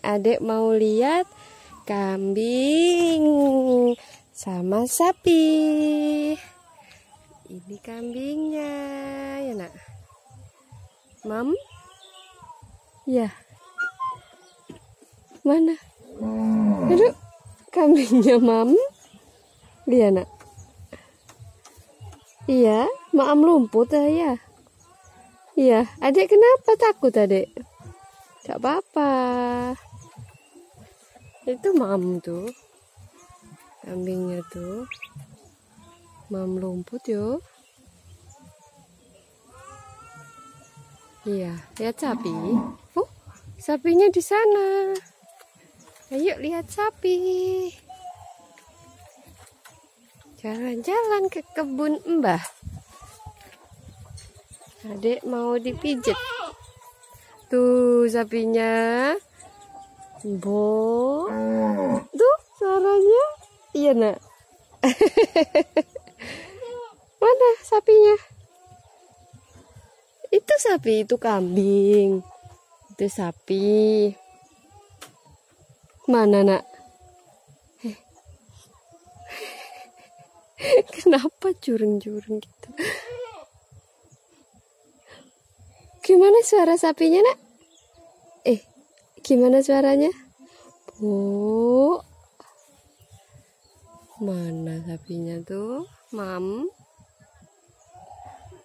adek mau lihat kambing sama sapi. Ini kambingnya, ya nak. Mam? Ya. Mana? Aduh, kambingnya mam. Iya nak. Iya, maam lumput ya. Iya, adik kenapa takut adik? Gak apa-apa. Itu mam tuh. Kambingnya tuh. Mam lumput yo. Iya, lihat sapi. Oh, sapinya di sana. Ayo lihat sapi. Jalan-jalan ke kebun Mbah. Adik mau dipijet. Tuh sapinya. Bo. Tuh suaranya. Iya nak. Mana sapinya? Itu sapi, itu kambing. Itu sapi. Mana nak? Kenapa curang-curang gitu? Gimana suara sapinya, Nak? Eh, gimana suaranya? Bu. Mana sapinya tuh? Mam.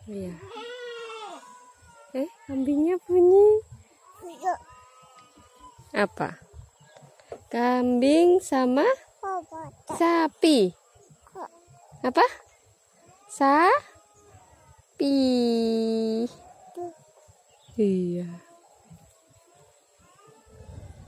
Iya. Eh, kambingnya bunyi. Apa? Kambing sama sapi. Apa? Sapi. Iya.